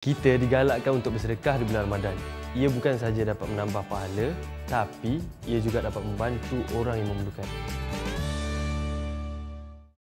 Kita digalakkan untuk bersedekah di bulan Ramadan. Ia bukan sahaja dapat menambah pahala, tapi ia juga dapat membantu orang yang memerlukan.